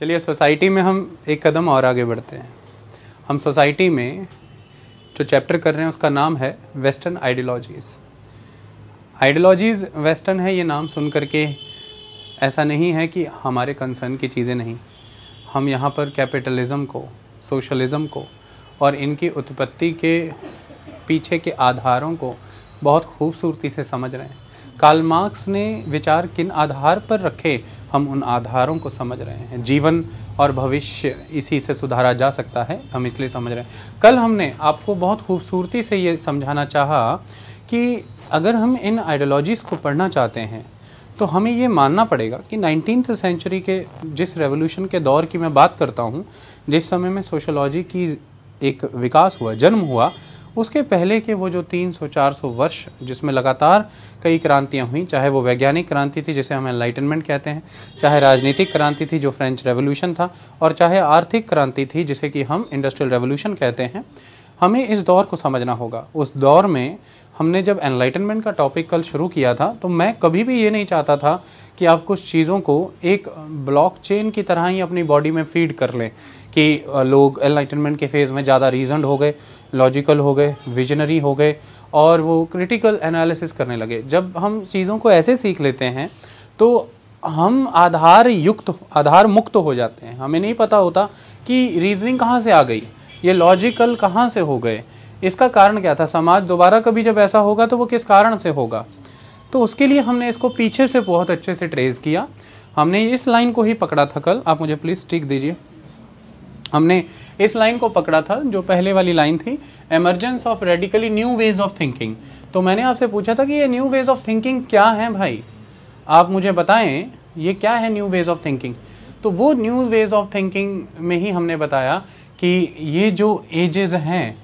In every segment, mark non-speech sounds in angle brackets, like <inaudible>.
चलिए, सोसाइटी में हम एक कदम और आगे बढ़ते हैं। हम सोसाइटी में जो चैप्टर कर रहे हैं, उसका नाम है वेस्टर्न आइडियोलॉजीज़। आइडियोलॉजीज़, वेस्टर्न है, ये नाम सुन करके ऐसा नहीं है कि हमारे कंसर्न की चीज़ें नहीं। हम यहाँ पर कैपिटलिज़म को, सोशलिज़म को और इनकी उत्पत्ति के पीछे के आधारों को बहुत खूबसूरती से समझ रहे हैं। कार्ल मार्क्स ने विचार किन आधार पर रखे? हम उन आधारों को समझ रहे हैं। जीवन और भविष्य इसी से सुधारा जा सकता है, हम इसलिए समझ रहे हैं। कल हमने आपको बहुत खूबसूरती से ये समझाना चाहा कि अगर हम इन आइडियोलॉजीज़ को पढ़ना चाहते हैं तो हमें ये मानना पड़ेगा कि नाइनटीन सेंचुरी के जिस रेवोल्यूशन के दौर की मैं बात करता हूँ, जिस समय में सोशोलॉजी की एक विकास हुआ, जन्म हुआ उसके पहले के वो जो 300-400 वर्ष जिसमें लगातार कई क्रांतियाँ हुई, चाहे वो वैज्ञानिक क्रांति थी जिसे हम एनलाइटनमेंट कहते हैं, चाहे राजनीतिक क्रांति थी जो फ्रेंच रेवोल्यूशन था, और चाहे आर्थिक क्रांति थी जिसे कि हम इंडस्ट्रियल रेवोल्यूशन कहते हैं, हमें इस दौर को समझना होगा। उस दौर में हमने जब एनलाइटनमेंट का टॉपिक कल शुरू किया था तो मैं कभी भी ये नहीं चाहता था कि आप कुछ चीज़ों को एक ब्लॉक चेन की तरह ही अपनी बॉडी में फ़ीड कर लें। कि लोग एनलाइटनमेंट के फ़ेज़ में ज़्यादा रीजनड हो गए लॉजिकल हो गए विजनरी हो गए और वो क्रिटिकल एनालिसिस करने लगे। जब हम चीज़ों को ऐसे सीख लेते हैं तो हम आधार युक्त, आधार मुक्त हो जाते हैं। हमें नहीं पता होता कि रीजनिंग कहाँ से आ गई, ये लॉजिकल कहाँ से हो गए, इसका कारण क्या था? समाज दोबारा कभी जब ऐसा होगा तो वो किस कारण से होगा? तो उसके लिए हमने इसको पीछे से बहुत अच्छे से ट्रेस किया। हमने इस लाइन को ही पकड़ा था कल। आप मुझे प्लीज़ टिक दीजिए। हमने इस लाइन को पकड़ा था, जो पहले वाली लाइन थी emergence of radically new ways of thinking तो मैंने आपसे पूछा था कि ये न्यू वेज ऑफ़ थिंकिंग क्या है भाई? आप मुझे बताएँ, ये क्या है न्यू वेज ऑफ़ थिंकिंग तो वो न्यू वेज ऑफ़ थिंकिंग में ही हमने बताया कि ये जो एजेस हैं,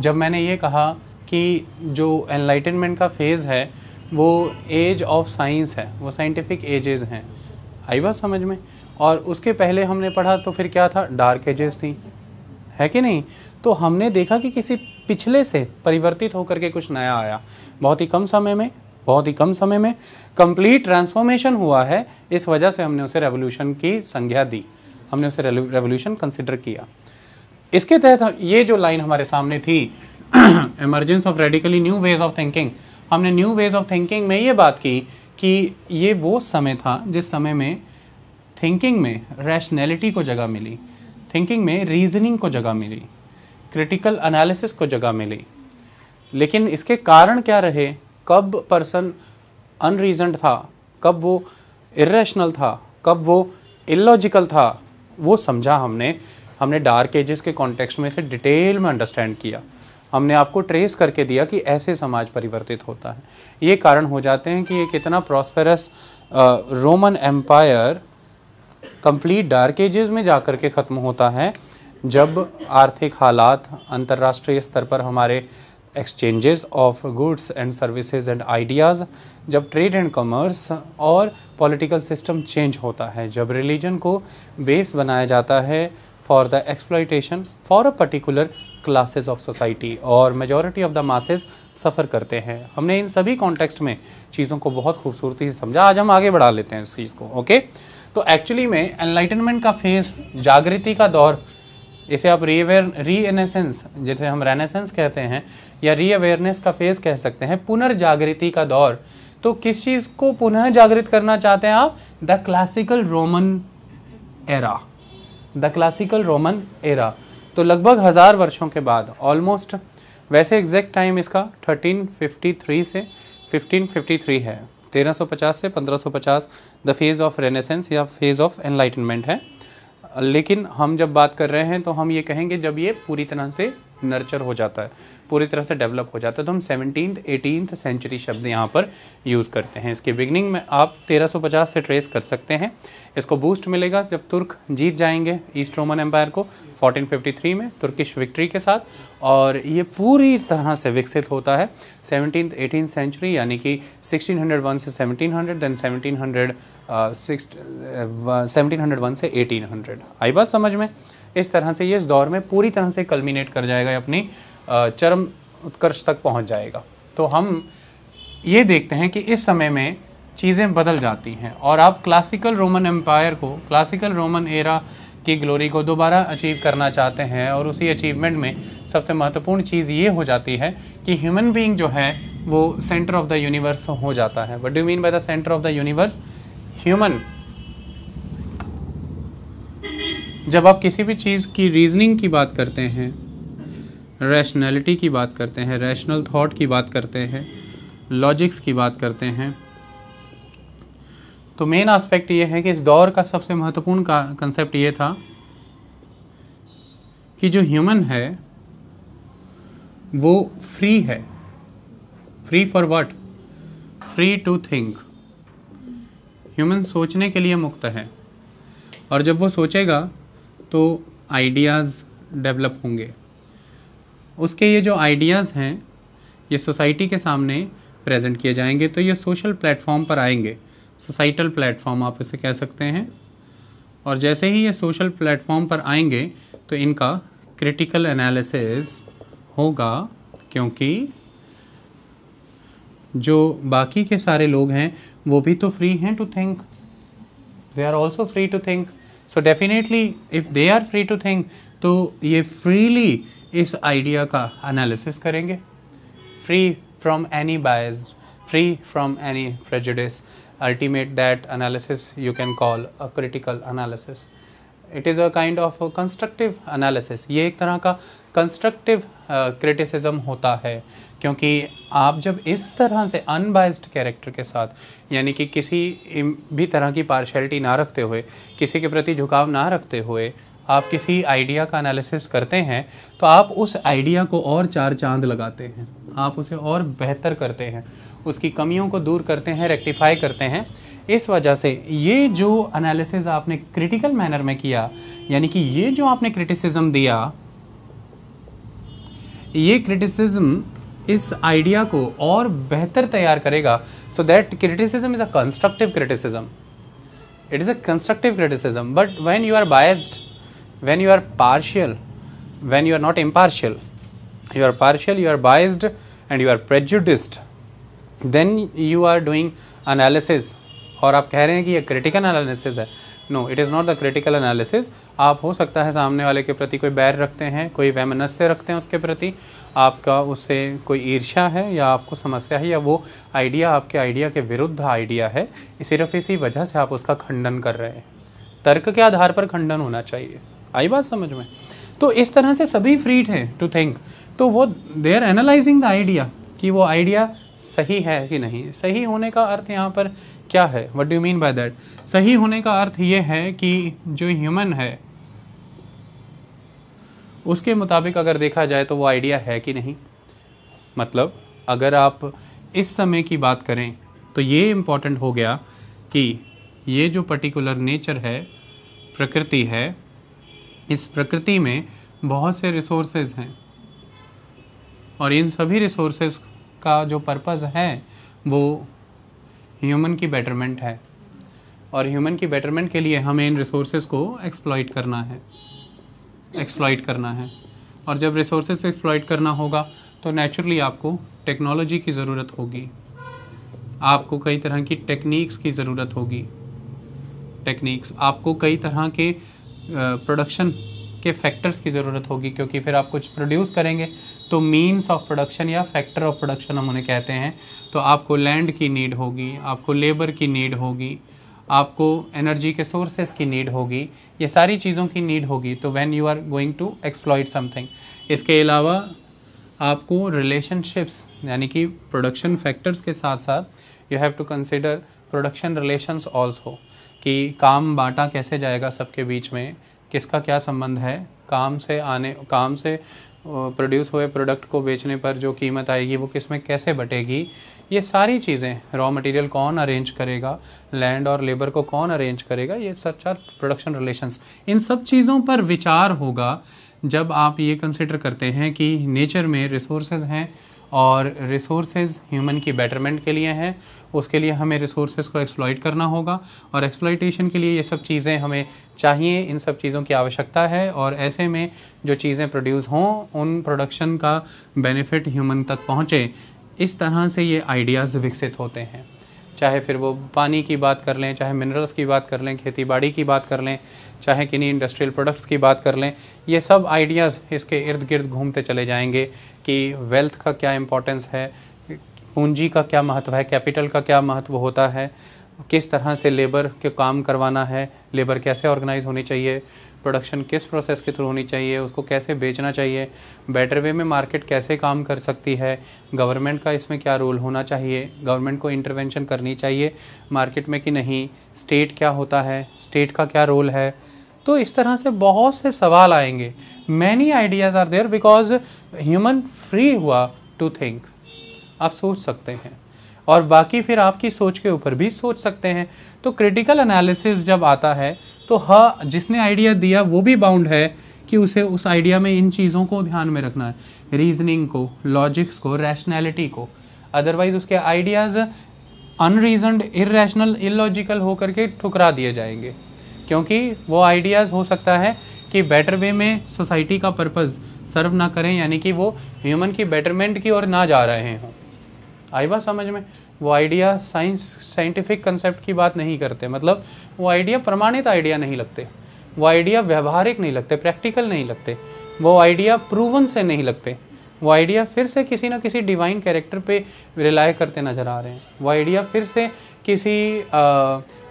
जब मैंने ये कहा कि जो एनलाइटनमेंट का फ़ेज़ है, वो एज ऑफ़ साइंस है, वो साइंटिफिक एजेस हैं। आई बात समझ में? और उसके पहले हमने पढ़ा तो फिर क्या था? डार्क एजेस थी। है कि नहीं? तो हमने देखा कि किसी पिछले से परिवर्तित होकर के कुछ नया आया। बहुत ही कम समय में, बहुत ही कम समय में कंप्लीट ट्रांसफॉर्मेशन हुआ है। इस वजह से हमने उसे रेवोल्यूशन की संज्ञा दी। हमने उसे रेवोल्यूशन कंसिडर किया। इसके तहत ये जो लाइन हमारे सामने थी emergence of radically new ways of thinking हमने न्यू वेज ऑफ़ थिंकिंग में ये बात की कि ये वो समय था जिस समय में थिंकिंग में रैशनैलिटी को जगह मिली थिंकिंग में रीजनिंग को जगह मिली क्रिटिकल एनालिसिस को जगह मिली। लेकिन इसके कारण क्या रहे? कब पर्सन अनरीजनड था? कब वो इरेशनल था? कब वो इलॉजिकल था? वो समझा हमने। हमने डार्क एजेस के कॉन्टेक्स्ट में इसे डिटेल में अंडरस्टैंड किया। हमने आपको ट्रेस करके दिया कि ऐसे समाज परिवर्तित होता है। ये कारण हो जाते हैं कि ये कितना prosperous Roman empire complete dark ages में जा कर के ख़त्म होता है, जब आर्थिक हालात अंतर्राष्ट्रीय स्तर पर हमारे exchanges of goods and services and ideas जब ट्रेड एंड कॉमर्स और पॉलिटिकल सिस्टम चेंज होता है, जब रिलीजन को बेस बनाया जाता है for the exploitation for a particular classes of society और majority of the masses suffer करते हैं। हमने इन सभी कॉन्टेक्स्ट में चीज़ों को बहुत खूबसूरती से समझा। आज हम आगे बढ़ा लेते हैं इस चीज़ को ओके तो एक्चुअली में एनलाइटनमेंट का फ़ेज़ जागृति का दौर, इसे आप रीअवेयर री एनेसेंस जिसे हम रेनेसेंस कहते हैं, या री अवेयरनेस का फ़ेज़ कह सकते हैं, पुनर्जागृति का दौर। तो किस चीज़ को पुनः जागृत करना चाहते हैं आप? The classical Roman era the classical Roman era तो लगभग हज़ार वर्षों के बाद ऑलमोस्ट वैसे एग्जैक्ट टाइम इसका 1353 से 1553 है। 1350 से 1550 द फ़ेज़ ऑफ़ रेनेसेंस या फ़ेज़ ऑफ़ एनलाइटनमेंट है। लेकिन हम जब बात कर रहे हैं तो हम ये कहेंगे जब ये पूरी तरह से नर्चर हो जाता है, पूरी तरह से डेवलप हो जाता है। तो हम सेवनटीन एटीन सेंचुरी शब्द यहाँ पर यूज़ करते हैं। इसके बिगनिंग में आप 1350 से ट्रेस कर सकते हैं। इसको बूस्ट मिलेगा जब तुर्क जीत जाएँगे ईस्ट रोमन एम्पायर को 1453 में, तुर्किश विक्ट्री के साथ। और ये पूरी तरह से विकसित होता है। सेवनटीन एटीन सेंचुरी, यानी कि 1601 से 1700 देन 1700 1701 से 1800 आई बात समझ में? इस तरह से ये इस दौर में पूरी तरह से कल्मिनेट कर जाएगा अपनी चरम उत्कर्ष तक पहुँच जाएगा। तो हम ये देखते हैं कि इस समय में चीज़ें बदल जाती हैं और आप क्लासिकल रोमन एम्पायर को क्लासिकल रोमन एरा की ग्लोरी को दोबारा अचीव करना चाहते हैं और उसी अचीवमेंट में सबसे महत्वपूर्ण चीज़ ये हो जाती है कि ह्यूमन बीइंग जो है, वो सेंटर ऑफ़ द यूनिवर्स हो जाता है। What do mean by the centre of the universe human जब आप किसी भी चीज़ की रीजनिंग की बात करते हैं रैशनैलिटी की बात करते हैं रैशनल थॉट की बात करते हैं लॉजिक्स की बात करते हैं तो मेन एस्पेक्ट ये है कि इस दौर का सबसे महत्वपूर्ण का कंसेप्ट ये था कि जो ह्यूमन है, वो फ्री है। Free for what free to think human सोचने के लिए मुक्त है। और जब वो सोचेगा तो आइडियाज़ डेवलप होंगे। उसके ये जो आइडियाज़ हैं, ये सोसाइटी के सामने प्रेजेंट किए जाएँगे तो ये सोशल प्लेटफॉर्म पर आएँगे। सोसाइटल प्लेटफॉर्म आप इसे कह सकते हैं। और जैसे ही ये सोशल प्लेटफॉर्म पर आएँगे तो इनका क्रिटिकल एनालिसिस होगा, क्योंकि जो बाकी के सारे लोग हैं, वो भी तो फ्री हैं to think they are also free to think so definitely if they are free to think तो ये फ्रीली इस आइडिया का एनालिसिस करेंगे। Free from any bias free from any prejudice ultimate that analysis you can call a critical analysis it is a kind of constructive analysis. ये एक तरह का constructive criticism uh, होता है क्योंकि आप जब इस तरह से अनबाइज्ड कैरेक्टर के साथ यानी कि किसी भी तरह की पार्शलिटी ना रखते हुए किसी के प्रति झुकाव ना रखते हुए आप किसी आइडिया का एनालिसिस करते हैं तो आप उस आइडिया को और चार चाँद लगाते हैं। आप उसे और बेहतर करते हैं। उसकी कमियों को दूर करते हैं रेक्टिफाई करते हैं। इस वजह से ये जो एनालिसिस आपने क्रिटिकल मैनर में किया, यानी कि ये जो आपने क्रिटिसिज्म दिया, ये क्रिटिसिज्म इस आइडिया को और बेहतर तैयार करेगा। So that criticism is a constructive criticism it is a constructive criticism but when you are biased when you are partial when you are not impartial you are partial you are biased and you are prejudiced then you are doing analysis और आप कह रहे हैं कि ये critical analysis है। No it is not the critical analysis आप हो सकता है सामने वाले के प्रति कोई बैर रखते हैं, कोई वैमनस्य रखते हैं उसके प्रति। आपका उससे कोई ईर्ष्या है या आपको समस्या है या वो आइडिया आपके आइडिया के विरुद्ध आइडिया है, सिर्फ़ इसी वजह से आप उसका खंडन कर रहे हैं। तर्क के आधार पर खंडन होना चाहिए। आई बात समझ में? तो इस तरह से सभी फ्री थे टू थिंक तो वो they are analysing the idea कि वो आइडिया सही है कि नहीं। सही होने का अर्थ यहाँ पर क्या है? What do mean by that सही होने का अर्थ ये है कि जो ह्यूमन है, उसके मुताबिक अगर देखा जाए तो वो आइडिया है कि नहीं? मतलब अगर आप इस समय की बात करें तो ये इंपॉर्टेंट हो गया कि ये जो पर्टिकुलर नेचर है, प्रकृति है, इस प्रकृति में बहुत से रिसोर्सेज हैं। और इन सभी रिसोर्सेज का जो पर्पज़ है, वो ह्यूमन की बेटरमेंट है। और ह्यूमन की बेटरमेंट के लिए हमें इन रिसोर्सेज को एक्सप्लॉइट करना है। एक्सप्लॉइट करना है। और जब रिसोर्सेज को एक्सप्लॉइट करना होगा तो नेचुरली आपको टेक्नोलॉजी की ज़रूरत होगी। आपको कई तरह की टेक्निक्स की ज़रूरत होगी। टेक्निक्स आपको कई तरह के प्रोडक्शन के फैक्टर्स की ज़रूरत होगी, क्योंकि फिर आप कुछ प्रोड्यूस करेंगे तो मीन्स ऑफ़ प्रोडक्शन या फैक्टर ऑफ़ प्रोडक्शन हम उन्हें कहते हैं। तो आपको लैंड की नीड होगी, आपको लेबर की नीड होगी, आपको एनर्जी के सोर्सेस की नीड होगी, ये सारी चीज़ों की नीड होगी। तो when you are going to exploit something इसके अलावा आपको रिलेशनशिप्स यानी कि प्रोडक्शन फैक्टर्स के साथ साथ you have to consider production relations also कि काम बांटा कैसे जाएगा सबके बीच में, किसका क्या संबंध है, काम से आने, काम से प्रोड्यूस हुए प्रोडक्ट को बेचने पर जो कीमत आएगी वो किसमें, कैसे बटेगी, ये सारी चीज़ें रॉ मटेरियल कौन अरेंज करेगा लैंड और लेबर को कौन अरेंज करेगा, ये सच आर प्रोडक्शन रिलेशंस इन सब चीज़ों पर विचार होगा जब आप ये कंसिडर करते हैं कि नेचर में रिसोर्सेज हैं और रिसोर्सेज ह्यूमन की बेटरमेंट के लिए हैं। उसके लिए हमें रिसोर्सेज को एक्सप्लॉइट करना होगा और एक्सप्लॉइटेशन के लिए ये सब चीज़ें हमें चाहिए, इन सब चीज़ों की आवश्यकता है और ऐसे में जो चीज़ें प्रोड्यूस हों, उन प्रोडक्शन का बेनिफिट ह्यूमन तक पहुँचे। इस तरह से ये आइडियाज़ विकसित होते हैं। चाहे फिर वो पानी की बात कर लें, चाहे मिनरल्स की बात कर लें, खेती बाड़ी की बात कर लें, चाहे किन्हीं इंडस्ट्रियल प्रोडक्ट्स की बात कर लें, ये सब आइडियाज़ इसके इर्द गिर्द घूमते चले जाएँगे। कि वेल्थ का क्या इम्पोर्टेंस है, पूंजी का क्या महत्व है कैपिटल का क्या महत्व होता है, किस तरह से लेबर के काम करवाना है लेबर कैसे ऑर्गेनाइज होनी चाहिए प्रोडक्शन किस प्रोसेस के थ्रू होनी चाहिए, उसको कैसे बेचना चाहिए बेटर वे में मार्केट कैसे काम कर सकती है गवर्नमेंट का इसमें क्या रोल होना चाहिए गवर्नमेंट को इंटरवेंशन करनी चाहिए मार्केट में कि नहीं स्टेट क्या होता है स्टेट का क्या रोल है तो इस तरह से बहुत से सवाल आएँगे। Many ideas are there because human free हुआ टू थिंक आप सोच सकते हैं। और बाकी फिर आपकी सोच के ऊपर भी सोच सकते हैं। तो क्रिटिकल एनालिसिस जब आता है तो हाँ जिसने आइडिया दिया, वो भी बाउंड है कि उसे उस आइडिया में इन चीज़ों को ध्यान में रखना है। रीजनिंग को लॉजिक्स को रैशनैलिटी को। अदरवाइज़ उसके आइडियाज़ अनरीजनड इरेशनल इलॉजिकल होकर के ठुकरा दिए जाएँगे। क्योंकि वो आइडियाज़ हो सकता है कि बेटर वे में सोसाइटी का पर्पज़ सर्व ना करें, यानी कि वो ह्यूमन की बेटरमेंट की ओर ना जा रहे हों। आई बात समझ में? वो आइडिया साइंस साइंटिफिक कंसेप्ट की बात नहीं करते। मतलब वो आइडिया प्रमाणित आइडिया नहीं लगते। वो आइडिया व्यवहारिक नहीं लगते प्रैक्टिकल नहीं लगते। वो आइडिया प्रूवन से नहीं लगते। वो आइडिया फिर से किसी ना किसी डिवाइन कैरेक्टर पे रिलाय करते नज़र आ रहे हैं। वो आइडिया फिर से किसी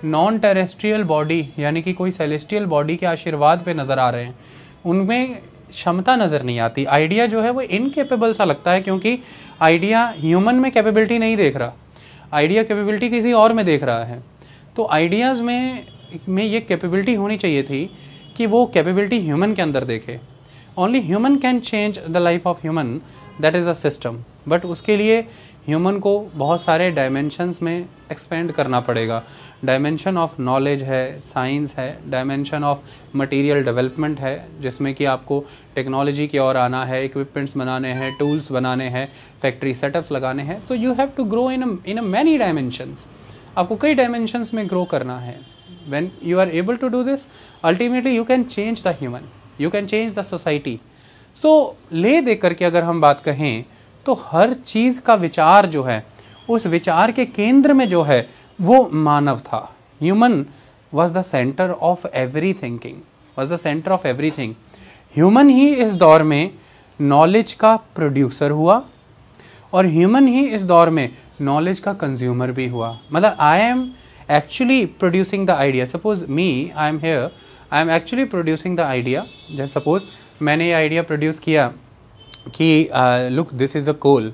नॉन टेरेस्ट्रियल बॉडी यानी कि कोई सेलेस्टियल बॉडी के आशीर्वाद पे नज़र आ रहे हैं, उनमें क्षमता नज़र नहीं आती। आइडिया जो है वो इनकेपेबल सा लगता है, क्योंकि आइडिया ह्यूमन में कैपेबिलिटी नहीं देख रहा। आइडिया कैपेबिलिटी किसी और में देख रहा है। तो आइडियाज़ में में ये कैपेबिलिटी होनी चाहिए थी कि वो कैपेबिलिटी ह्यूमन के अंदर देखे। Only human can change the life of human that is a system but उसके लिए ह्यूमन को बहुत सारे डायमेंशंस में एक्सपेंड करना पड़ेगा। डायमेंशन ऑफ़ नॉलेज है साइंस है डायमेंशन ऑफ़ मटेरियल डेवलपमेंट है, जिसमें कि आपको टेक्नोलॉजी की ओर आना है इक्विपमेंट्स बनाने हैं टूल्स बनाने हैं फैक्ट्री सेटअप्स लगाने हैं। तो you have to grow in in a many dimensions आपको कई डायमेंशंस में ग्रो करना है। When you are able to do this ultimately you can change the human you can change the society so ले दे करके अगर हम बात कहें तो हर चीज़ का विचार जो है, उस विचार के केंद्र में जो है, वो मानव था। Human was the centre of every thinking was the centre of every thing human ही इस दौर में नॉलेज का प्रोड्यूसर हुआ और ह्यूमन ही इस दौर में नॉलेज का कंज्यूमर भी हुआ। मतलब I am actually producing the idea suppose me I am here I am actually producing the idea जैसे सपोज़ मैंने ये आइडिया प्रोड्यूस किया। कि look this is a coal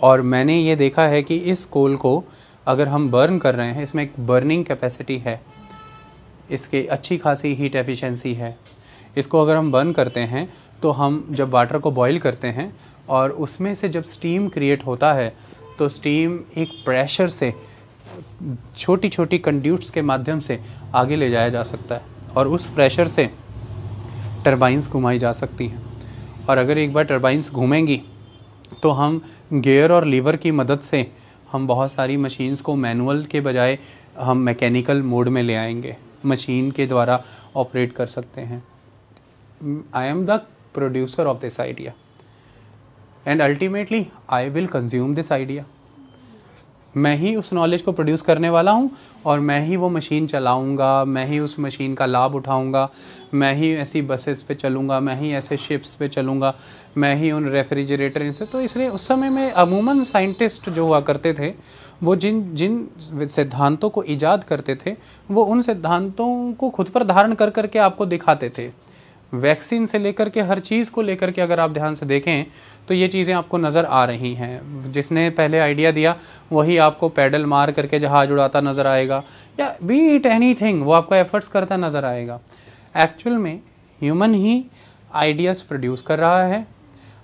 और मैंने ये देखा है कि इस कोल को अगर हम बर्न कर रहे हैं, इसमें एक बर्निंग कैपेसिटी है। इसकी अच्छी खासी हीट एफिशिएंसी है। इसको अगर हम बर्न करते हैं तो हम जब वाटर को बॉईल करते हैं और उसमें से जब स्टीम क्रिएट होता है तो स्टीम एक प्रेशर से छोटी छोटी कंड्यूट्स के माध्यम से आगे ले जाया जा सकता है और उस प्रेशर से टरबाइंस घुमाई जा सकती हैं। और अगर एक बार टर्बाइंस घूमेंगी तो हम गेयर और लीवर की मदद से हम बहुत सारी मशीन्स को मैनुअल के बजाय हम मैकेनिकल मोड में ले आएँगे। मशीन के द्वारा ऑपरेट कर सकते हैं। I am the producer of this idea and ultimately I will consume this idea मैं ही उस नॉलेज को प्रोड्यूस करने वाला हूँ और मैं ही वो मशीन चलाऊँगा, मैं ही उस मशीन का लाभ उठाऊँगा, मैं ही ऐसी बसेस पे चलूँगा, मैं ही ऐसे शिप्स पे चलूँगा, मैं ही उन रेफ्रिजरेटर इनसे। तो इसलिए उस समय में अमूमन साइंटिस्ट जो हुआ करते थे, वो जिन जिन सिद्धांतों को ईजाद करते थे, वो उन सिद्धांतों को खुद पर धारण कर करके आपको दिखाते थे। वैक्सीन से लेकर के हर चीज़ को लेकर के अगर आप ध्यान से देखें तो ये चीज़ें आपको नज़र आ रही हैं। जिसने पहले आइडिया दिया, वही आपको पैडल मार करके जहाज़ उड़ाता नज़र आएगा, या बी इट एनी थिंग वो आपका एफर्ट्स करता नज़र आएगा। एक्चुअल में ह्यूमन ही आइडियाज़ प्रोड्यूस कर रहा है।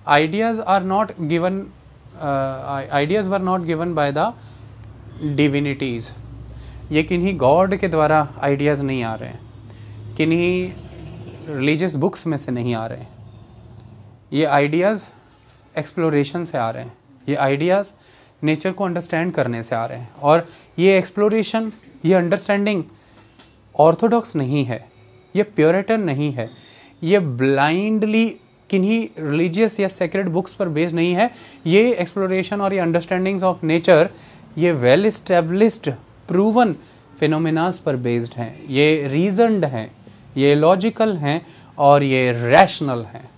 Ideas are not given ideas were not given by the divinities ये किन्हीं गॉड के द्वारा आइडियाज़ नहीं आ रहे हैं। किन्हीं रिलीजियस बुक्स में से नहीं आ रहे हैं। ये आइडियाज़ एक्सप्लोरेशन से आ रहे हैं। ये आइडियाज़ नेचर को अंडरस्टैंड करने से आ रहे हैं। और ये एक्सप्लोरेशन ये अंडरस्टैंडिंग ऑर्थोडॉक्स नहीं है। ये प्योरिटन नहीं है। ये ब्लाइंडली किन्हीं रिलीजियस या सेक्रेट बुक्स पर बेस्ड नहीं है। ये एक्सप्लोरेशन और ये अंडरस्टैंडिंग्स ऑफ़ नेचर ये वेल इस्टेब्लिश्ड प्रूवन फिनोमिनास पर बेस्ड हैं। ये रीजनड हैं। ये लॉजिकल हैं और ये रैशनल हैं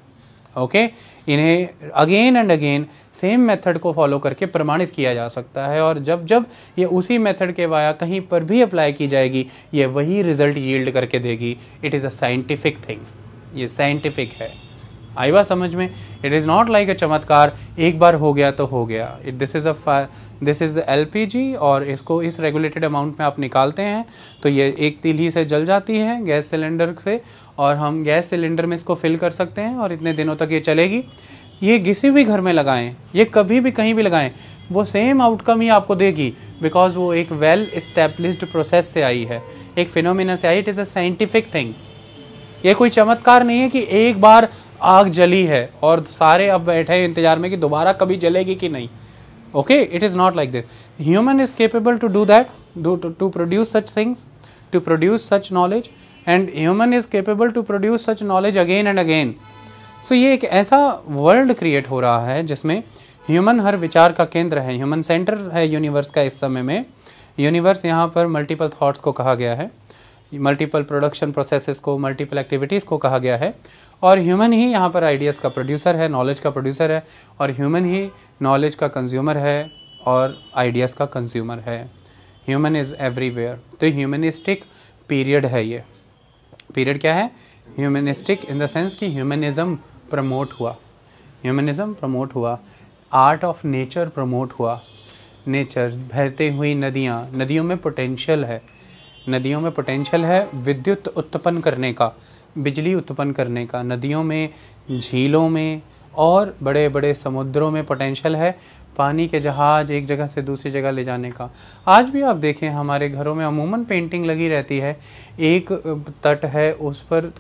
ओके इन्हें again and again same method को फॉलो करके प्रमाणित किया जा सकता है और जब जब ये उसी मेथड के वाया कहीं पर भी अप्लाई की जाएगी, ये वही रिज़ल्ट यील्ड करके देगी। It is a scientific thing ये साइंटिफिक है। आई बात समझ में? It is not like a चमत्कार, एक बार हो गया तो हो गया। It this is a this is LPG और इसको इस रेगुलेटेड अमाउंट में आप निकालते हैं तो ये एक तिल्ही से जल जाती है गैस सिलेंडर से और हम गैस सिलेंडर में इसको फिल कर सकते हैं और इतने दिनों तक ये चलेगी। ये किसी भी घर में लगाएँ, ये कभी भी कहीं भी लगाएँ, वो सेम आउटकम ही आपको देगी बिकॉज़ वो एक वेल इस्टेब्लिश्ड प्रोसेस से आई है। एक फिनोमिना से आई it is a scientific thing ये कोई चमत्कार नहीं है कि एक बार आग जली है और सारे अब बैठे हैं इंतज़ार में कि दोबारा कभी जलेगी कि नहीं। Okay it is not like this human is capable to do that to produce such things to produce such knowledge and human is capable to produce such knowledge again and again so ये एक ऐसा world create हो रहा है जिसमें human हर विचार का केंद्र है। ह्यूमन सेंटर है यूनिवर्स का इस समय में। यूनिवर्स यहाँ पर मल्टीपल थॉट्स को कहा गया है। मल्टीपल प्रोडक्शन प्रोसेसेस को मल्टीपल एक्टिविटीज़ को कहा गया है। और ह्यूमन ही यहाँ पर आइडियाज़ का प्रोड्यूसर है नॉलेज का प्रोड्यूसर है, और ह्यूमन ही नॉलेज का कंज्यूमर है और आइडियाज़ का कंज्यूमर है। ह्यूमन इज़ एवरीवेयर तो ह्यूमनिस्टिक पीरियड है ये। पीरियड क्या है? ह्यूमनिस्टिक इन द सेंस कि ह्यूमनिज़म प्रमोट हुआ। ह्यूमनिज़म प्रमोट हुआ। आर्ट ऑफ़ नेचर प्रमोट हुआ। नेचर बहते हुई नदियाँ। नदियों में पोटेंशियल है। नदियों में पोटेंशियल है विद्युत उत्पन्न करने का, बिजली उत्पन्न करने का। नदियों में, झीलों में और बड़े बड़े समुद्रों में पोटेंशियल है। पानी के जहाज़ एक जगह से दूसरी जगह ले जाने का। आज भी आप देखें, हमारे घरों में अमूमन पेंटिंग लगी रहती है। एक तट है, उस पर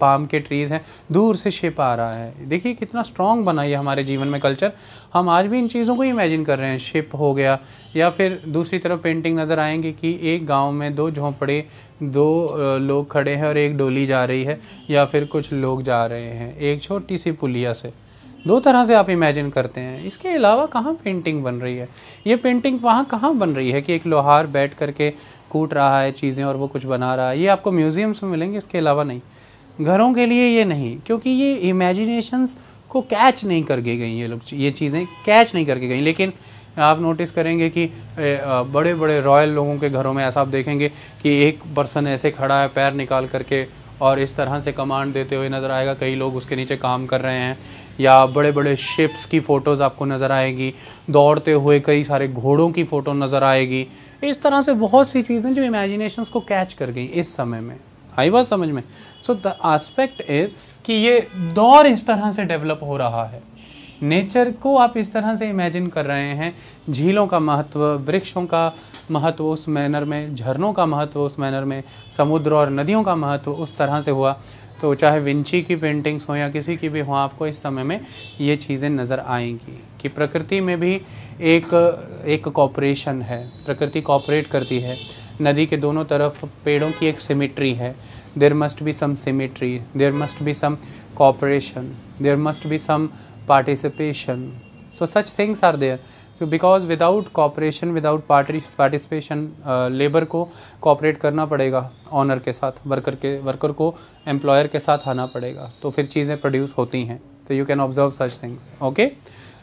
पाम के ट्रीज़ हैं। दूर से शिप आ रहा है। देखिए, कितना स्ट्रॉन्ग बना ये हमारे जीवन में कल्चर हम आज भी इन चीज़ों को इमेजिन कर रहे हैं। शिप हो गया, या फिर दूसरी तरफ़ पेंटिंग नज़र आएँगे कि एक गाँव में दो झोंपड़े, दो लोग खड़े हैं और एक डोली जा रही है, या फिर कुछ लोग जा रहे हैं। एक छोटी सी पुलिया से। दो तरह से आप इमेजिन करते हैं। इसके अलावा कहाँ पेंटिंग बन रही है? ये पेंटिंग वहाँ कहाँ बन रही है कि एक लोहार बैठ करके कूट रहा है चीज़ें और वो कुछ बना रहा है? ये आपको म्यूज़ियम्स में मिलेंगे, इसके अलावा नहीं। घरों के लिए ये नहीं, क्योंकि ये इमेजिनेशंस को कैच नहीं करके गई ये लोग ये चीज़ें कैच नहीं करके गई लेकिन आप नोटिस करेंगे कि बड़े बड़े रॉयल लोगों के घरों में ऐसा आप देखेंगे कि एक पर्सन ऐसे खड़ा है, पैर निकाल करके और इस तरह से कमांड देते हुए नज़र आएगा। कई लोग उसके नीचे काम कर रहे हैं। या बड़े बड़े शिप्स की फ़ोटोज़ आपको नज़र आएगी, दौड़ते हुए कई सारे घोड़ों की फ़ोटो नज़र आएगी। इस तरह से बहुत सी चीज़ें जो इमेजिनेशन को कैच कर गई इस समय में। आई बात समझ में? सो द आस्पेक्ट इज़ कि ये दौर इस तरह से डेवलप हो रहा है। नेचर को आप इस तरह से इमेजिन कर रहे हैं। झीलों का महत्व, वृक्षों का महत्व उस मैनर में, झरनों का महत्व उस मैनर में, समुद्र और नदियों का महत्व उस तरह से हुआ। तो चाहे विंची की पेंटिंग्स हो या किसी की भी हो, आपको इस समय में ये चीज़ें नज़र आएँगी कि प्रकृति में भी एक एक कॉपरेशन है। प्रकृति कॉपरेट करती है। नदी के दोनों तरफ़ पेड़ों की एक सिमिट्री है। There must be some symmetry there must be some cooperation there must be some participation so such things are there तो because without cooperation without participation labour को कॉपरेट करना पड़ेगा ऑनर के साथ वर्कर के वर्कर को employer के साथ आना पड़ेगा। तो फिर चीज़ें प्रोड्यूस होती हैं। तो you can observe such things okay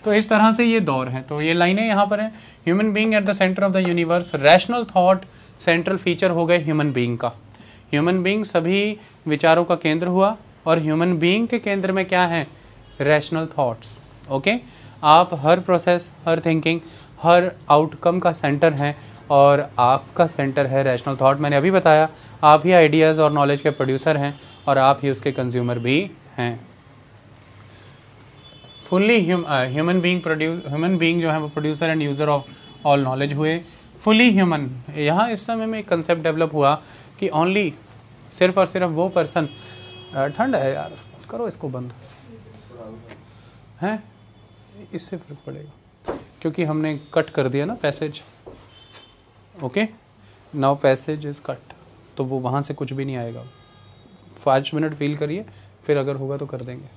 तो इस तरह से ये दौर हैं। तो ये लाइनें यहाँ पर हैं। Human being at the centre of the universe rational thought central feature हो गए ह्यूमन बींग का। ह्यूमन बींग सभी विचारों का केंद्र हुआ और ह्यूमन बींग के केंद्र में क्या है? Rational thoughts okay okay? आप हर प्रोसेस हर थिंकिंग हर आउटकम का सेंटर हैं और आपका सेंटर है रैशनल थॉट मैंने अभी बताया, आप ही आइडियाज़ और नॉलेज के प्रोड्यूसर हैं और आप ही उसके कंज्यूमर भी हैं। Fully human being produce human being जो है वो producer and user of all knowledge हुए। फुली ह्यूमन यहाँ इस समय में एक कंसेप्ट डेवलप हुआ कि ओनली सिर्फ़ और सिर्फ़ वो पर्सन ठंड है यार, करो इसको बंद। हैं? इससे फ़र्क पड़ेगा। क्योंकि हमने कट कर दिया ना passage okay now passage is cut तो वो वहाँ से कुछ भी नहीं आएगा। पाँच मिनट फील करिए, फिर अगर होगा तो कर देंगे।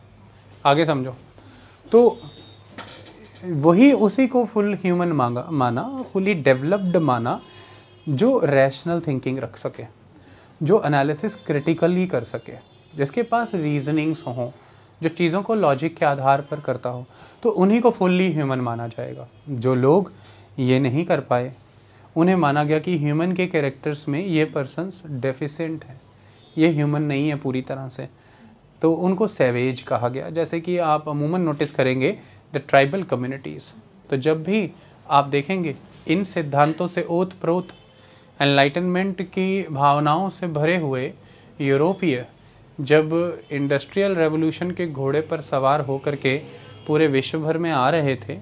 आगे समझो। तो वही उसी को फुल ह्यूमन मांगा, माना फुली डेवलप्ड माना, जो रैशनल थिंकिंग रख सके, जो एनालिसिस क्रिटिकली कर सके, जिसके पास रीजनिंग्स हों जो चीज़ों को लॉजिक के आधार पर करता हो तो उन्हीं को फुल्ली ह्यूमन माना जाएगा। जो लोग ये नहीं कर पाए, उन्हें माना गया कि ह्यूमन के कैरेक्टर्स में ये पर्सनस डेफिसेंट हैं। ये ह्यूमन नहीं है पूरी तरह से। तो उनको सेवेज कहा गया। जैसे कि आप अमूमन नोटिस करेंगे द ट्राइबल कम्युनिटीज़ तो जब भी आप देखेंगे, इन सिद्धांतों से ओत प्रोत एनलाइटनमेंट की भावनाओं से भरे हुए यूरोपीय जब इंडस्ट्रियल रेवोल्यूशन के घोड़े पर सवार होकर के पूरे विश्व भर में आ रहे थे,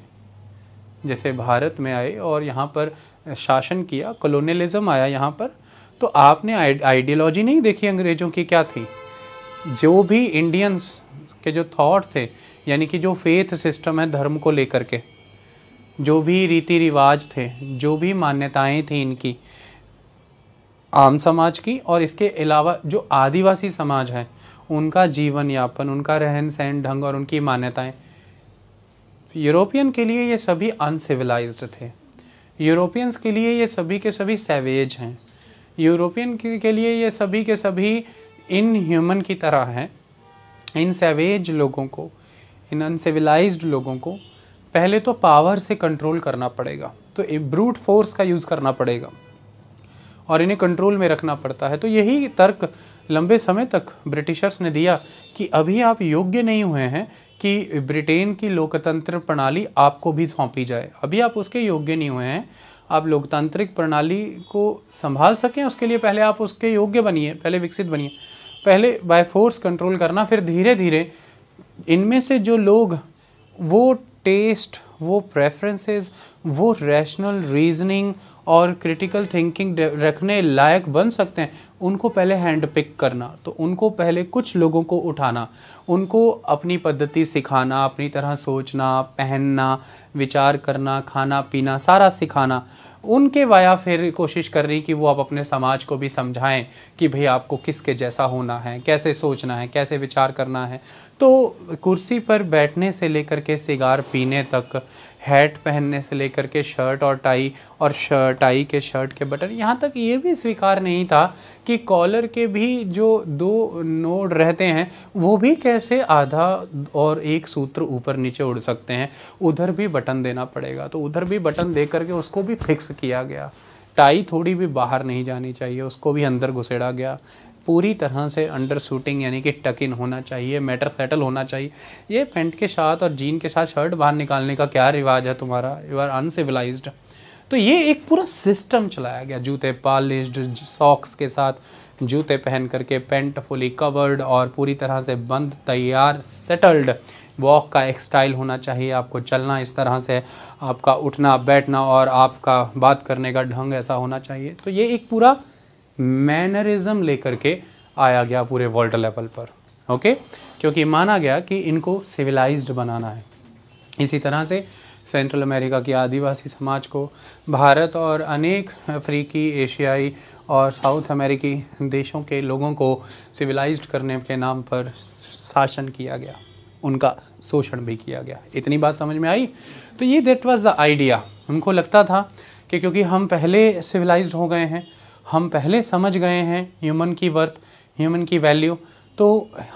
जैसे भारत में आए और यहाँ पर शासन किया कॉलोनियलिज्म आया यहाँ पर तो आपने आइडियोलॉजी नहीं देखी अंग्रेज़ों की क्या थी? जो भी इंडियंस के जो थॉट थे, यानी कि जो फेथ सिस्टम है धर्म को लेकर के, जो भी रीति रिवाज थे, जो भी मान्यताएँ थी इनकी आम समाज की और इसके अलावा जो आदिवासी समाज है, उनका जीवन यापन, उनका रहन सहन ढंग और उनकी मान्यताएँ, यूरोपियन के लिए ये सभी अनसिविलाइज्ड थे। यूरोपियंस के लिए ये सभी के सभी सैवेज हैं। यूरोपियन के लिए ये सभी के सभी इन ह्यूमन की तरह हैं। इन सैवेज लोगों को, इन अनसिविलाइज्ड लोगों को पहले तो पावर से कंट्रोल करना पड़ेगा। तो ब्रूट फोर्स का यूज़ करना पड़ेगा। और इन्हें कंट्रोल में रखना पड़ता है। तो यही तर्क लंबे समय तक ब्रिटिशर्स ने दिया कि अभी आप योग्य नहीं हुए हैं कि ब्रिटेन की लोकतंत्र प्रणाली आपको भी सौंपी जाए। अभी आप उसके योग्य नहीं हुए हैं। आप लोकतांत्रिक प्रणाली को संभाल सकें, उसके लिए पहले आप उसके योग्य बनिए, पहले विकसित बनिए। पहले बाय फोर्स कंट्रोल करना, फिर धीरे धीरे इनमें से जो लोग, वो टेस्ट वो प्रेफरेंसेस वो रैशनल रीजनिंग और क्रिटिकल थिंकिंग रखने लायक बन सकते हैं। उनको पहले हैंड पिक करना तो उनको पहले कुछ लोगों को उठाना, उनको अपनी पद्धति सिखाना, अपनी तरह सोचना, पहनना, विचार करना, खाना, पीना, सारा सिखाना। उनके वाया फिर कोशिश कर रही कि वो आप अपने समाज को भी समझाएँ कि भाई आपको किसके जैसा होना है, कैसे सोचना है, कैसे विचार करना है। तो कुर्सी पर बैठने से लेकर के सिगार पीने तक हैट पहनने से लेकर के शर्ट और टाई और शर्ट टाई के शर्ट के बटन, यहाँ तक ये भी स्वीकार नहीं था कि कॉलर के भी जो दो नोड रहते हैं, वो भी कैसे आधा और एक सूत्र ऊपर नीचे उड़ सकते हैं। उधर भी बटन देना पड़ेगा तो उधर भी बटन दे करके उसको भी फिक्स किया गया। टाई थोड़ी भी बाहर नहीं जानी चाहिए, उसको भी अंदर घुसेड़ा गया। पूरी तरह से अंडर सूटिंग यानी कि टक इन होना चाहिए मैटर सेटल होना चाहिए। ये पेंट के साथ और जीन के साथ शर्ट बाहर निकालने का क्या रिवाज है तुम्हारा? यू आर अनसिविलाइज्ड तो ये एक पूरा सिस्टम चलाया गया, जूते पॉलिश्ड सॉक्स के साथ, जूते पहन करके पेंट फुली कवर्ड और पूरी तरह से बंद, तैयार सेटल्ड वॉक का एक स्टाइल होना चाहिए, आपको चलना इस तरह से, आपका उठना, बैठना और आपका बात करने का ढंग ऐसा होना चाहिए। तो ये एक पूरा मैनरिज्म लेकर के आया गया पूरे वर्ल्ड लेवल पर ओके क्योंकि माना गया कि इनको सिविलाइज्ड बनाना है। इसी तरह से सेंट्रल अमेरिका की आदिवासी समाज को भारत और अनेक अफ्रीकी, एशियाई और साउथ अमेरिकी देशों के लोगों को सिविलाइज्ड करने के नाम पर शासन किया गया। उनका शोषण भी किया गया। इतनी बात समझ में आई? तो ये देट वॉज़ द आइडिया उनको लगता था कि क्योंकि हम पहले सिविलाइज्ड हो गए हैं हम पहले समझ गए हैं ह्यूमन की वर्थ ह्यूमन की वैल्यू तो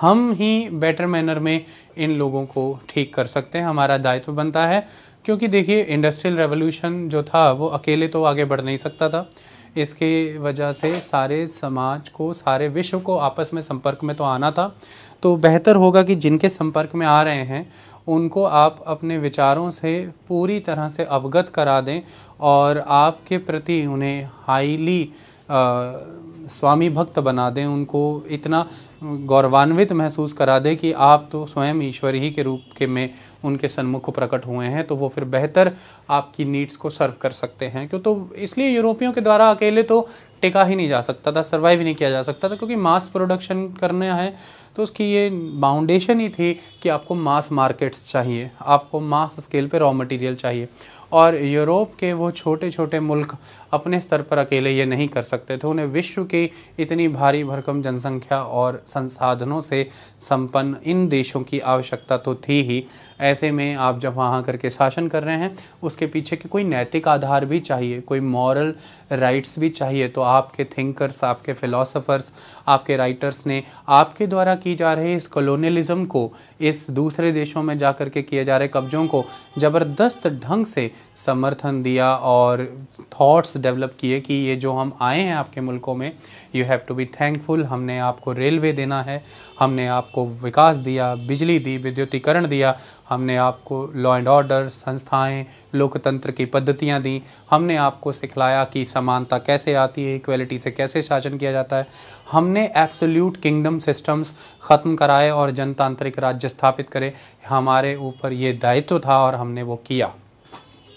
हम ही बेटर मैनर में इन लोगों को ठीक कर सकते हैं। हमारा दायित्व बनता है, क्योंकि देखिए इंडस्ट्रियल रेवोल्यूशन जो था, वो अकेले तो आगे बढ़ नहीं सकता था। इसके वजह से सारे समाज को, सारे विश्व को आपस में संपर्क में तो आना था। तो बेहतर होगा कि जिनके संपर्क में आ रहे हैं, उनको आप अपने विचारों से पूरी तरह से अवगत करा दें और आपके प्रति उन्हें हाईली स्वामी भक्त बना दें, उनको इतना गौरवान्वित महसूस करा दें कि आप तो स्वयं ईश्वर ही के रूप के में उनके सन्मुख प्रकट हुए हैं तो वो फिर बेहतर आपकी नीड्स को सर्व कर सकते हैं। क्यों तो इसलिए यूरोपियों के द्वारा अकेले तो टिका ही नहीं जा सकता था सर्वाइव ही नहीं किया जा सकता था, क्योंकि मास प्रोडक्शन करना है तो उसकी ये बाउंडेशन ही थी कि आपको मास मार्केट्स चाहिए, आपको मास स्केल पे रॉ मटेरियल चाहिए। और यूरोप के वो छोटे छोटे मुल्क अपने स्तर पर अकेले ये नहीं कर सकते थे। उन्हें विश्व की इतनी भारी भरकम जनसंख्या और संसाधनों से संपन्न इन देशों की आवश्यकता तो थी ही। ऐसे में आप जब वहाँ करके शासन कर रहे हैं, उसके पीछे के कोई नैतिक आधार भी चाहिए, कोई मॉरल राइट्स भी चाहिए तो आपके थिंकर्स आपके फिलोसफर्स आपके राइटर्स ने आपके द्वारा की जा रही इस कॉलोनियलिज्म को, इस दूसरे देशों में जा के किए जा रहे कब्जों को ज़बरदस्त ढंग से समर्थन दिया और थॉट्स डेवलप किए कि ये जो हम आए हैं आपके मुल्कों में you have to be thankful हमने आपको रेलवे देना है, हमने आपको विकास दिया, बिजली दी, विद्युतीकरण दिया, हमने आपको लॉ एंड ऑर्डर संस्थाएँ, लोकतंत्र की पद्धतियाँ दी, हमने आपको सिखलाया कि समानता कैसे आती है इक्वलिटी से कैसे शासन किया जाता है। हमने एब्सोल्यूट किंगडम सिस्टम्स ख़त्म कराए और जनतांत्रिक राज्य स्थापित करे। हमारे ऊपर ये दायित्व था और हमने वो किया।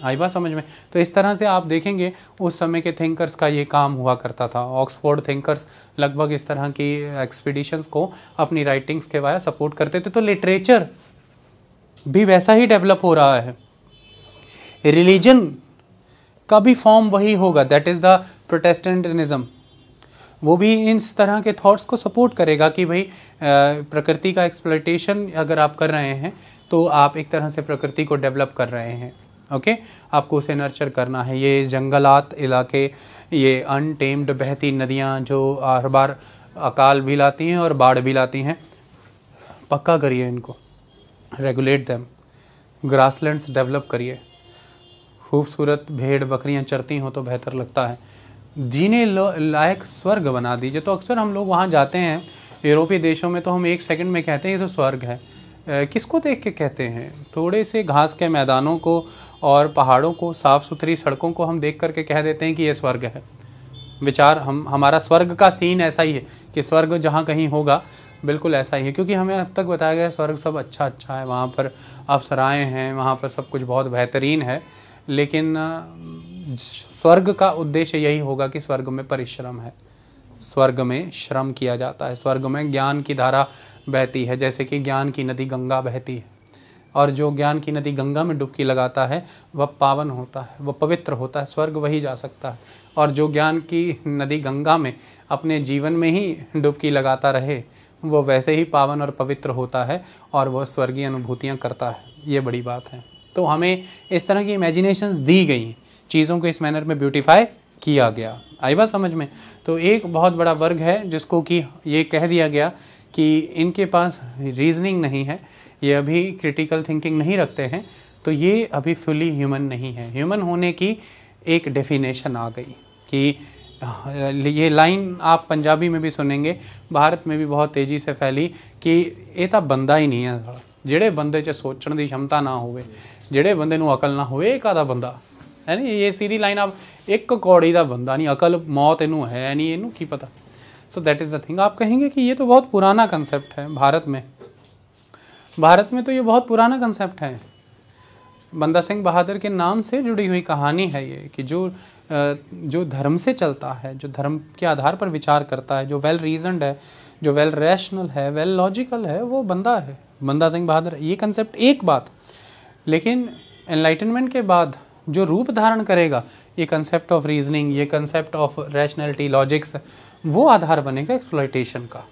आई बात समझ में? तो इस तरह से आप देखेंगे, उस समय के थिंकर्स का ये काम हुआ करता था। ऑक्सफोर्ड थिंकर्स लगभग इस तरह की एक्सपीडिशंस को अपनी राइटिंग्स के वाया सपोर्ट करते थे। तो लिटरेचर भी वैसा ही डेवलप हो रहा है। रिलीजन का भी फॉर्म वही होगा। दैट इज़ द प्रोटेस्टेंटनिज्म वो भी इस तरह के थॉट्स को सपोर्ट करेगा कि भाई प्रकृति का एक्सप्लोइटेशन अगर आप कर रहे हैं तो आप एक तरह से प्रकृति को डेवलप कर रहे हैं। ओके आपको उसे नर्चर करना है। ये जंगलात इलाके, ये अनटेम्ड बहती नदियाँ जो हर बार अकाल भी लाती हैं और बाढ़ भी लाती हैं। पक्का करिए इनको। रेगुलेट दैम ग्रासलैंड्स डेवलप करिए। खूबसूरत भेड़ बकरियाँ चरती हों तो बेहतर लगता है। जीने लायक स्वर्ग बना दीजिए। तो अक्सर हम लोग वहाँ जाते हैं, यूरोपीय देशों में तो हम एक सेकंड में कहते हैं, ये तो स्वर्ग है। किसको देख के कहते हैं? थोड़े से घास के मैदानों को और पहाड़ों को साफ़ सुथरी सड़कों को हम देख करके कह देते हैं कि ये स्वर्ग है। विचार, हम, हमारा स्वर्ग का सीन ऐसा ही है कि स्वर्ग जहाँ कहीं होगा, बिल्कुल ऐसा ही है। क्योंकि हमें अब तक बताया गया स्वर्ग सब अच्छा अच्छा है, वहाँ पर अप्सराएँ हैं, वहाँ पर सब कुछ बहुत बेहतरीन है। लेकिन, स्वर्ग का उद्देश्य यही होगा कि स्वर्ग में परिश्रम है। स्वर्ग में श्रम किया जाता है, स्वर्ग में ज्ञान की धारा बहती है, जैसे कि ज्ञान की नदी गंगा बहती है। और जो ज्ञान की नदी गंगा में डुबकी लगाता है, वह पावन होता है, वह पवित्र होता है, स्वर्ग वही जा सकता है। और जो ज्ञान की नदी गंगा में अपने जीवन में ही डुबकी लगाता रहे वो वैसे ही पावन और पवित्र होता है और वह स्वर्गीय अनुभूतियाँ करता है। ये बड़ी बात है। तो हमें इस तरह की इमेजिनेशंस दी गई, चीज़ों को इस मैनर में ब्यूटीफाई किया गया। आई बात समझ में? तो एक बहुत बड़ा वर्ग है जिसको कि ये कह दिया गया कि इनके पास रीजनिंग नहीं है। ये अभी क्रिटिकल थिंकिंग नहीं रखते हैं तो ये अभी फुली ह्यूमन नहीं है ह्यूमन होने की एक डेफिनेशन आ गई कि ये लाइन आप पंजाबी में भी सुनेंगे भारत में भी बहुत तेज़ी से फैली कि ये तो बंदा ही नहीं है ਜਿਹੜੇ ਬੰਦੇ 'ਚ ਸੋਚਣ ਦੀ ਸ਼ਮਤਾ ਨਾ ਹੋਵੇ ਜਿਹੜੇ ਬੰਦੇ ਨੂੰ ਅਕਲ ਨਾ ਹੋਵੇ ਇਹ ਕਾਦਾ ਬੰਦਾ ਹੈ ਨਹੀਂ ਇਹ सीधी लाइन आप एक कौड़ी का बंदा नहीं अकल मौत इनू है नहीं इनू की पता so that is the thing आप कहेंगे कि ये तो बहुत पुराना कंसेप्ट है भारत में भारत में तो ये बहुत पुराना कंसेप्ट है। बंदा सिंह बहादुर के नाम से जुड़ी हुई कहानी है ये, कि जो जो धर्म से चलता है, जो धर्म के आधार पर विचार करता है, जो वेल रीजनड है, जो वेल रैशनल है वेल लॉजिकल है, वो बंदा है। बंदा सिंह बहादुर, ये कंसेप्ट एक बात, लेकिन एनलाइटनमेंट के बाद जो रूप धारण करेगा, ये कंसेप्ट ऑफ़ रीजनिंग ये कंसेप्ट ऑफ़ रैशनैलिटी लॉजिक्स वो आधार बनेगा एक्सप्लोइटेशन का।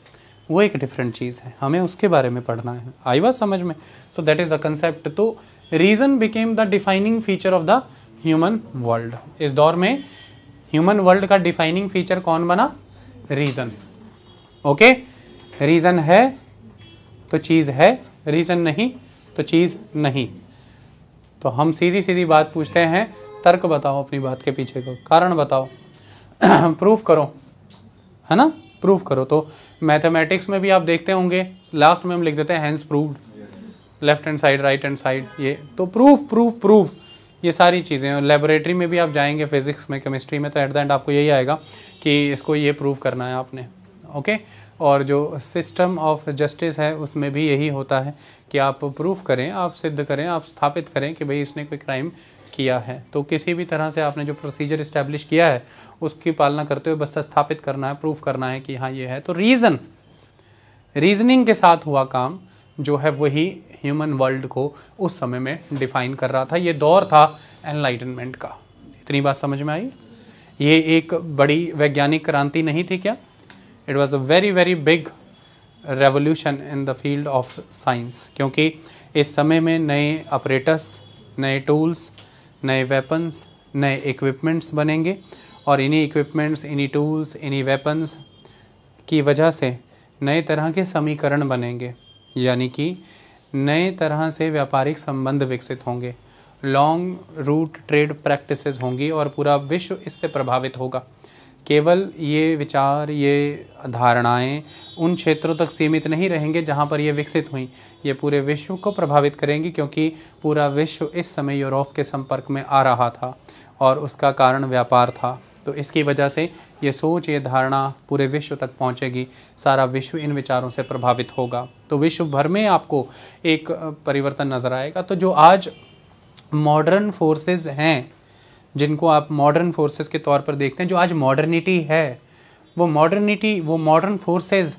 वो एक डिफरेंट चीज़ है। हमें उसके बारे में पढ़ना है। आई बात समझ में? So that is the concept तो reason became the defining feature of the human world इस दौर में ह्यूमन वर्ल्ड का डिफाइनिंग फीचर कौन बना? रीजन ओके रीजन है तो चीज़ है। रीजन नहीं तो चीज़ नहीं। तो हम सीधी सीधी बात पूछते हैं। तर्क बताओ अपनी बात के पीछे को। कारण बताओ। <clears throat> प्रूफ करो। है ना? प्रूफ करो। तो मैथमेटिक्स में भी आप देखते होंगे लास्ट में हम लिख देते हैं hence proved left hand side right hand side ये। तो प्रूफ प्रूफ प्रूफ ये सारी चीज़ें लेबोरेटरी में भी आप जाएँगे फिजिक्स में केमिस्ट्री में तो एट द एंड आपको यही आएगा कि इसको ये प्रूव करना है आपने। ओके और जो सिस्टम ऑफ़ जस्टिस है, उसमें भी यही होता है कि आप प्रूफ करें, आप सिद्ध करें, आप स्थापित करें कि भाई इसने कोई क्राइम किया है। तो किसी भी तरह से आपने जो प्रोसीजर इस्टेब्लिश किया है, उसकी पालना करते हुए बस स्थापित करना है प्रूफ करना है कि हाँ ये है। तो रीज़न रीजनिंग के साथ हुआ काम जो है वही ह्यूमन वर्ल्ड को उस समय में डिफाइन कर रहा था। ये दौर था एनलाइटनमेंट का। इतनी बात समझ में आई? ये एक बड़ी वैज्ञानिक क्रांति नहीं थी क्या? It was a very very big revolution in the field of science क्योंकि इस समय में नए ऑपरेटस नए टूल्स नए वेपन्स नए इक्विपमेंट्स बनेंगे और इन्हीं इक्विपमेंट्स इन्हीं टूल्स इन्हीं वेपन्स की वजह से नए तरह के समीकरण बनेंगे। यानी कि नए तरह से व्यापारिक संबंध विकसित होंगे। लॉन्ग रूट ट्रेड प्रैक्टिसेस होंगी और पूरा विश्व इससे प्रभावित होगा। केवल ये विचार, ये धारणाएँ उन क्षेत्रों तक सीमित नहीं रहेंगे जहाँ पर ये विकसित हुई। ये पूरे विश्व को प्रभावित करेंगी क्योंकि पूरा विश्व इस समय यूरोप के संपर्क में आ रहा था और उसका कारण व्यापार था। तो इसकी वजह से ये सोच, ये धारणा पूरे विश्व तक पहुंचेगी। सारा विश्व इन विचारों से प्रभावित होगा। तो विश्व भर में आपको एक परिवर्तन नज़र आएगा। तो जो आज मॉडर्न फोर्सेस हैं जिनको आप मॉडर्न फोर्सेस के तौर पर देखते हैं, जो आज मॉडर्निटी है, वो मॉडर्निटी वो मॉडर्न फोर्सेस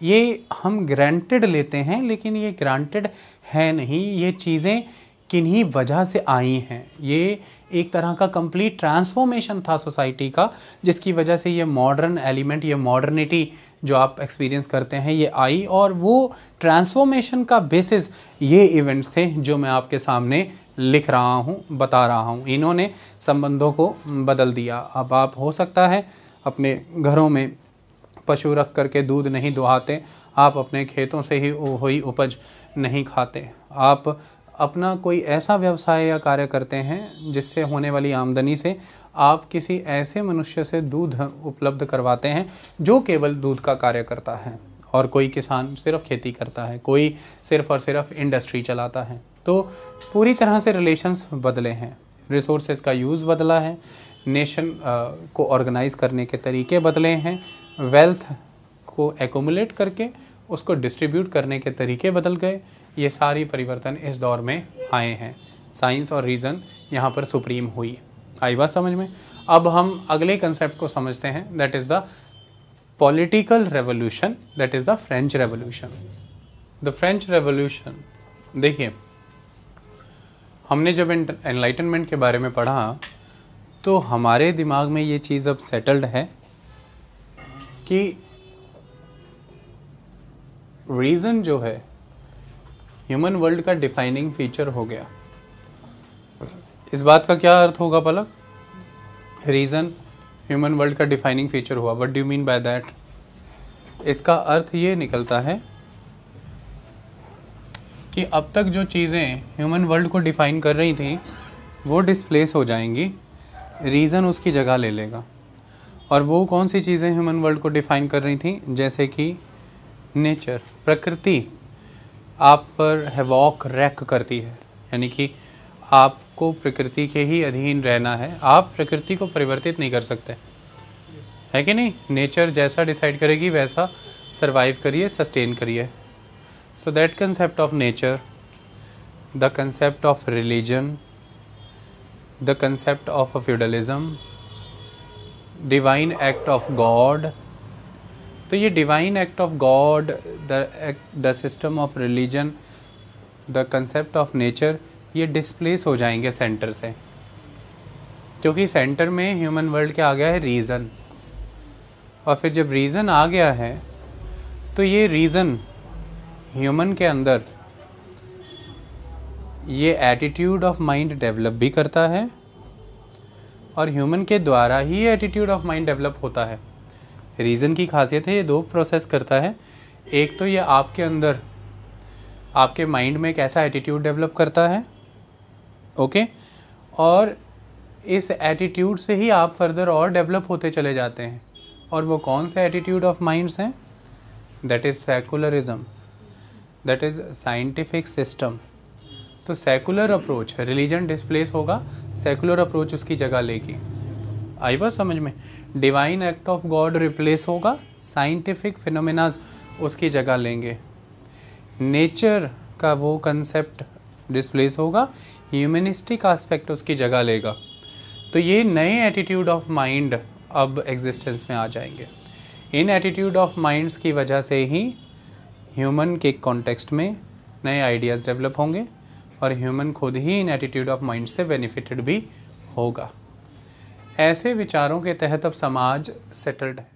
ये हम ग्रांटेड लेते हैं, लेकिन ये ग्रांटेड है नहीं, ये चीज़ें किन्हीं वजह से आई हैं। ये एक तरह का कंप्लीट ट्रांसफॉर्मेशन था सोसाइटी का, जिसकी वजह से ये मॉडर्न एलिमेंट ये मॉडर्निटी जो आप एक्सपीरियंस करते हैं, ये आई, और वो ट्रांसफॉर्मेशन का बेसिस ये इवेंट्स थे जो मैं आपके सामने लिख रहा हूँ, बता रहा हूँ। इन्होंने संबंधों को बदल दिया। अब आप हो सकता है अपने घरों में पशु रख करके दूध नहीं दुहाते, आप अपने खेतों से ही हुई उपज नहीं खाते। आप अपना कोई ऐसा व्यवसाय या कार्य करते हैं जिससे होने वाली आमदनी से आप किसी ऐसे मनुष्य से दूध उपलब्ध करवाते हैं जो केवल दूध का कार्य करता है। और कोई किसान सिर्फ़ खेती करता है, कोई सिर्फ़ और सिर्फ़ इंडस्ट्री चलाता है। तो पूरी तरह से रिलेशंस बदले हैं। रिसोर्सेज का यूज़ बदला है। नेशन को ऑर्गेनाइज करने के तरीके बदले हैं। वेल्थ को एकोमुलेट करके उसको डिस्ट्रीब्यूट करने के तरीके बदल गए। ये सारी परिवर्तन इस दौर में आए हैं। साइंस और रीज़न यहाँ पर सुप्रीम हुई। आई बात समझ में? अब हम अगले कंसेप्ट को समझते हैं। That is the political revolution that is the French revolution the French revolution देखिए हमने जब एनलाइटनमेंट के बारे में पढ़ा तो हमारे दिमाग में ये चीज़ अब सेटल्ड है कि रीज़न जो है ह्यूमन वर्ल्ड का डिफाइनिंग फीचर हो गया। इस बात का क्या अर्थ होगा पलक? रीज़न ह्यूमन वर्ल्ड का डिफाइनिंग फीचर हुआ। What do mean by that इसका अर्थ ये निकलता है कि अब तक जो चीज़ें ह्यूमन वर्ल्ड को डिफ़ाइन कर रही थी, वो डिस्प्लेस हो जाएँगी रीज़न उसकी जगह ले लेगा। और वो कौन सी चीज़ें ह्यूमन वर्ल्ड को डिफ़ाइन कर रही थी, जैसे कि नेचर प्रकृति, आप पर हैवॉक रैक करती है। यानी कि आपको प्रकृति के ही अधीन रहना है। आप प्रकृति को परिवर्तित नहीं कर सकते। है कि नहीं? नेचर जैसा डिसाइड करेगी, वैसा सर्वाइव करिए सस्टेन करिए। So, that concept of nature, the concept of religion, the concept of feudalism, divine act of God, तो ये divine act of God the system of religion the concept of nature ये displace हो जाएँगे centre से। क्योंकि centre में human world क्या आ गया है रीज़न और फिर जब रीज़न आ गया है तो ये रीज़न ह्यूमन के अंदर ये एटीट्यूड ऑफ़ माइंड डेवलप भी करता है और ह्यूमन के द्वारा ही एटीट्यूड ऑफ़ माइंड डेवलप होता है। रीज़न की खासियत है, ये दो प्रोसेस करता है। एक तो ये आपके अंदर, आपके माइंड में एक ऐसा एटीट्यूड डेवलप करता है ओके और इस एटीट्यूड से ही आप फर्दर और डेवलप होते चले जाते हैं। और वो कौन से एटीट्यूड ऑफ़ माइंड्स हैं? That is secularism that is scientific system तो सेकुलर अप्रोच रिलीजन डिस्प्लेस होगा सेकुलर अप्रोच उसकी जगह लेगी। आई बात समझ में? Divine act of God replace होगा साइंटिफिक फिनोमिनाज उसकी जगह लेंगे। नेचर का वो कंसेप्ट डिस्प्लेस होगा ह्यूमनिस्टिक आस्पेक्ट उसकी जगह लेगा। तो ये नए एटीट्यूड ऑफ़ माइंड अब एग्जिस्टेंस में आ जाएँगे। इन एटीट्यूड ऑफ़ माइंड्स की वजह से ही ह्यूमन के कॉन्टेक्स्ट में नए आइडियाज़ डेवलप होंगे और ह्यूमन खुद ही इन एटीट्यूड ऑफ़ माइंड से बेनिफिटेड भी होगा। ऐसे विचारों के तहत अब समाज सेटल्ड है।